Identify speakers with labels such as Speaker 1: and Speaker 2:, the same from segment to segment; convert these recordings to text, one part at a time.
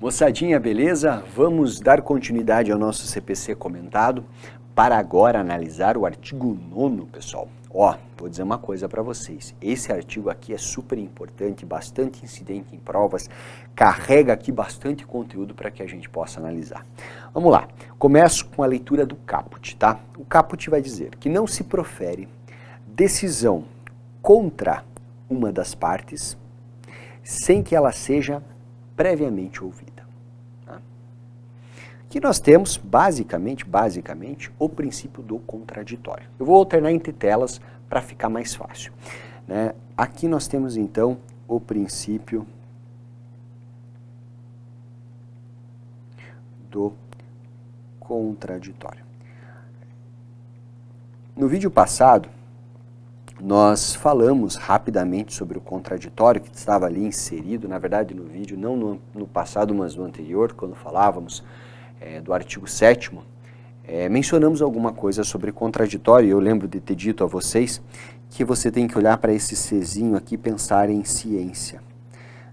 Speaker 1: Moçadinha, beleza? Vamos dar continuidade ao nosso CPC comentado para agora analisar o artigo 9, pessoal. Ó, vou dizer uma coisa para vocês. Esse artigo aqui é super importante, bastante incidente em provas, carrega aqui bastante conteúdo para que a gente possa analisar. Vamos lá. Começo com a leitura do caput, tá? O caput vai dizer que não se profere decisão contra uma das partes sem que ela seja previamente ouvida. Aqui nós temos, basicamente, basicamente, o princípio do contraditório. Eu vou alternar entre telas para ficar mais fácil. Né? Aqui nós temos, então, o princípio do contraditório. No vídeo passado, nós falamos rapidamente sobre o contraditório que estava ali inserido, na verdade no vídeo, não no, no passado, mas no anterior, quando falávamos é, do artigo 7 é, mencionamos alguma coisa sobre contraditório, eu lembro de ter dito a vocês que você tem que olhar para esse Czinho aqui e pensar em ciência.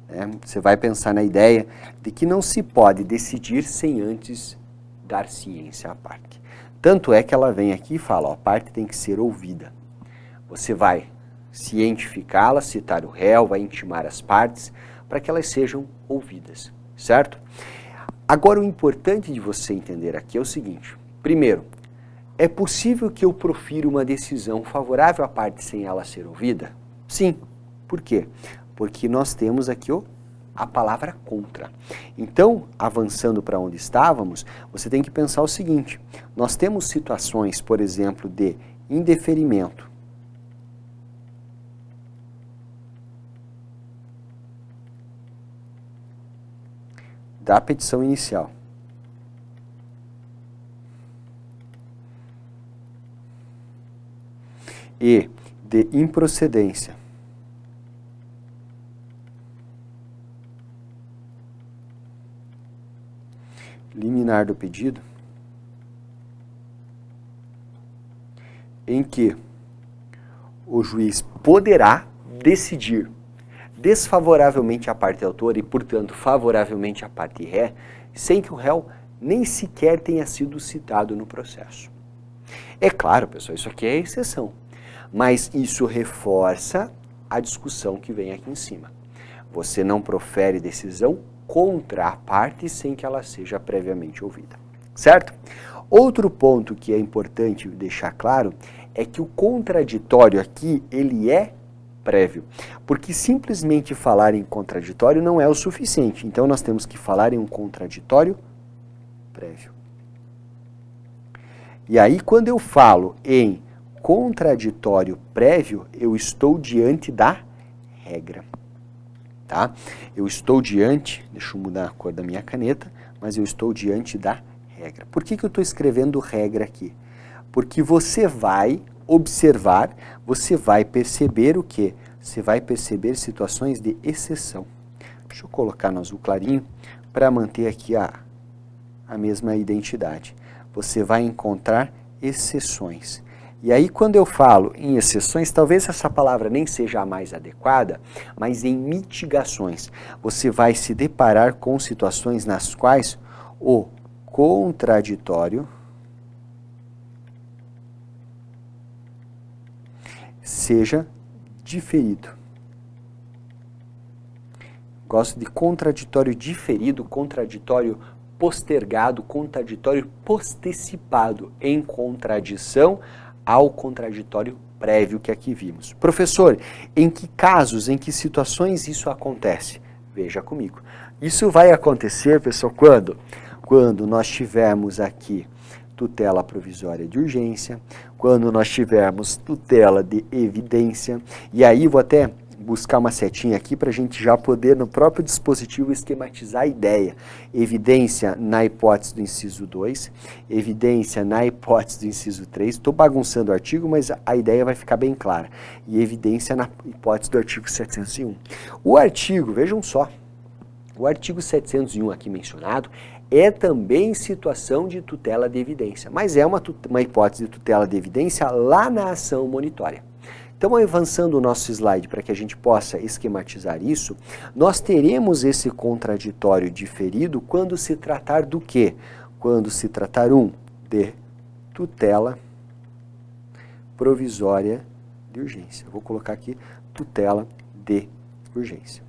Speaker 1: Né? Você vai pensar na ideia de que não se pode decidir sem antes dar ciência à parte. Tanto é que ela vem aqui e fala, ó, a parte tem que ser ouvida. Você vai cientificá-la, citar o réu, vai intimar as partes para que elas sejam ouvidas, certo? Agora, o importante de você entender aqui é o seguinte: primeiro, é possível que eu profira uma decisão favorável à parte sem ela ser ouvida? Sim. Por quê? Porque nós temos aqui o, a palavra contra. Então, avançando para onde estávamos, você tem que pensar o seguinte: nós temos situações, por exemplo, de indeferimento da petição inicial. E de improcedência. Liminar do pedido, em que o juiz poderá decidir desfavoravelmente à parte autora e, portanto, favoravelmente à parte ré, sem que o réu nem sequer tenha sido citado no processo. É claro, pessoal, isso aqui é exceção, mas isso reforça a discussão que vem aqui em cima. Você não profere decisão contra a parte sem que ela seja previamente ouvida, certo? Outro ponto que é importante deixar claro é que o contraditório aqui, ele é prévio. Porque simplesmente falar em contraditório não é o suficiente. Então nós temos que falar em um contraditório prévio. E aí, quando eu falo em contraditório prévio, eu estou diante da regra. Tá? Eu estou diante, deixa eu mudar a cor da minha caneta, mas eu estou diante da regra. Por que, que eu estou escrevendo regra aqui? Porque você vai observar, você vai perceber o que? Você vai perceber situações de exceção. Deixa eu colocar no azul clarinho para manter aqui a, a mesma identidade. Você vai encontrar exceções. E aí, quando eu falo em exceções, talvez essa palavra nem seja a mais adequada, mas em mitigações. Você vai se deparar com situações nas quais o contraditório seja diferido. Gosto de contraditório diferido, contraditório postergado, contraditório postecipado, em contradição ao contraditório prévio que aqui vimos. Professor, em que casos, em que situações isso acontece? Veja comigo. Isso vai acontecer, pessoal, quando? Quando nós tivermos aqui tutela provisória de urgência, quando nós tivermos tutela de evidência, e aí vou até buscar uma setinha aqui para a gente já poder no próprio dispositivo esquematizar a ideia. Evidência na hipótese do inciso 2, evidência na hipótese do inciso 3. Estou bagunçando o artigo, mas a ideia vai ficar bem clara. E evidência na hipótese do artigo 701. O artigo, vejam só, o artigo 701 aqui mencionado é também situação de tutela de evidência, mas é uma, uma hipótese de tutela de evidência lá na ação monitória. Então, avançando o nosso slide para que a gente possa esquematizar isso, nós teremos esse contraditório diferido quando se tratar do quê? Quando se tratar, um, de tutela provisória de urgência. Vou colocar aqui tutela de urgência.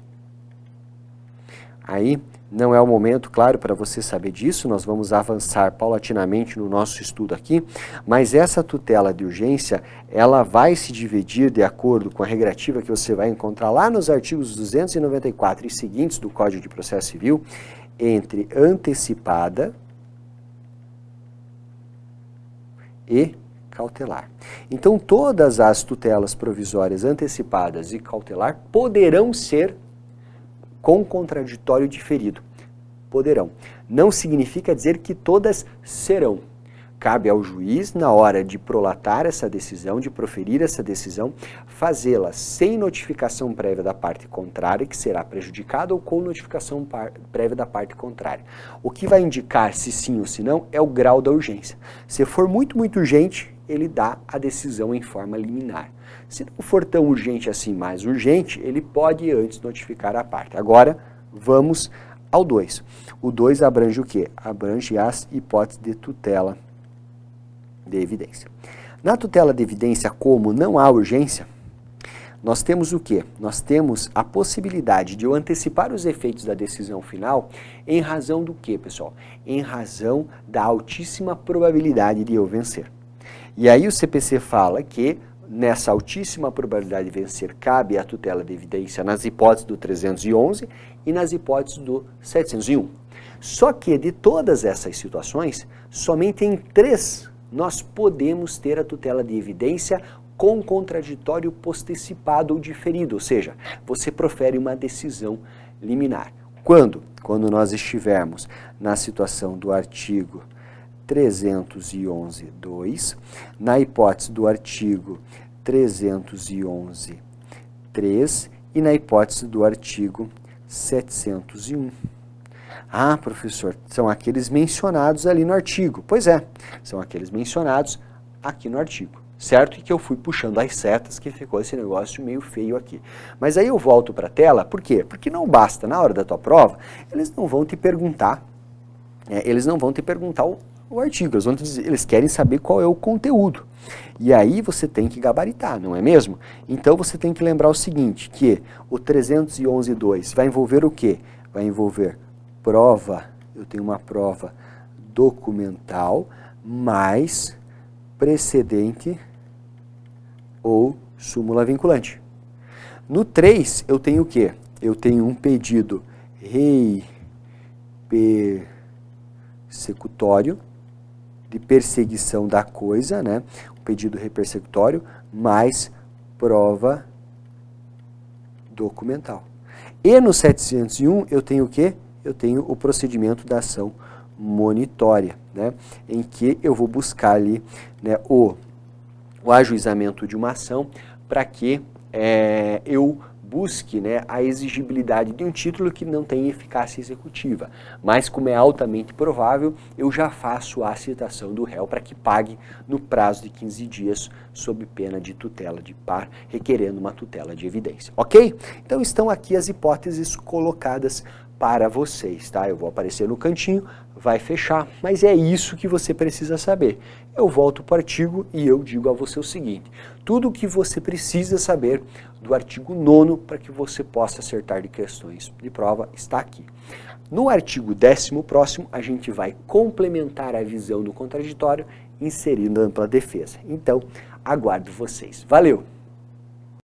Speaker 1: Aí, não é o momento, claro, para você saber disso, nós vamos avançar paulatinamente no nosso estudo aqui, mas essa tutela de urgência, ela vai se dividir de acordo com a regrativa que você vai encontrar lá nos artigos 294 e seguintes do Código de Processo Civil, entre antecipada e cautelar. Então, todas as tutelas provisórias antecipadas e cautelar poderão ser com contraditório diferido. Poderão. Não significa dizer que todas serão. Cabe ao juiz, na hora de prolatar essa decisão, de proferir essa decisão, fazê-la sem notificação prévia da parte contrária, que será prejudicada, ou com notificação prévia da parte contrária. O que vai indicar se sim ou se não é o grau da urgência. Se for muito, muito urgente, ele dá a decisão em forma liminar. Se não for tão urgente assim, mais urgente, ele pode antes notificar a parte. Agora, vamos ao 2. O 2 abrange o quê? Abrange as hipóteses de tutela de evidência. Na tutela de evidência, como não há urgência, nós temos o quê? Nós temos a possibilidade de eu antecipar os efeitos da decisão final em razão do quê, pessoal? Em razão da altíssima probabilidade de eu vencer. E aí o CPC fala que nessa altíssima probabilidade de vencer cabe a tutela de evidência nas hipóteses do 311 e nas hipóteses do 701. Só que de todas essas situações, somente em três nós podemos ter a tutela de evidência com contraditório postecipado ou diferido, ou seja, você profere uma decisão liminar. Quando? Quando nós estivermos na situação do artigo 311.2, na hipótese do artigo 311.3 e na hipótese do artigo 701. Ah, professor, são aqueles mencionados ali no artigo. Pois é, são aqueles mencionados aqui no artigo, certo? E que eu fui puxando as setas que ficou esse negócio meio feio aqui. Mas aí eu volto para a tela, por quê? Porque não basta, na hora da tua prova, eles não vão te perguntar, é, eles não vão te perguntar o, o artigo, eles, vão dizer, eles querem saber qual é o conteúdo. E aí você tem que gabaritar, não é mesmo? Então você tem que lembrar o seguinte, que o 311.2 vai envolver o quê? Vai envolver prova, eu tenho uma prova documental, mais precedente ou súmula vinculante. No 3, eu tenho o quê? Eu tenho um pedido rei persecutório de perseguição da coisa, né? Um pedido repersecutório mais prova documental. E no 701 eu tenho o quê? Eu tenho o procedimento da ação monitória, né? Em que eu vou buscar ali né, o, o ajuizamento de uma ação para que é, eu busque né, a exigibilidade de um título que não tem eficácia executiva. Mas, como é altamente provável, eu já faço a citação do réu para que pague no prazo de 15 dias, sob pena de tutela de par, requerendo uma tutela de evidência. Ok? Então, estão aqui as hipóteses colocadas para vocês, tá? Eu vou aparecer no cantinho, vai fechar, mas é isso que você precisa saber. Eu volto para o artigo e eu digo a você o seguinte: tudo o que você precisa saber do artigo 9 para que você possa acertar de questões de prova está aqui. No artigo 10 próximo, a gente vai complementar a visão do contraditório inserindo ampla defesa. Então, aguardo vocês. Valeu!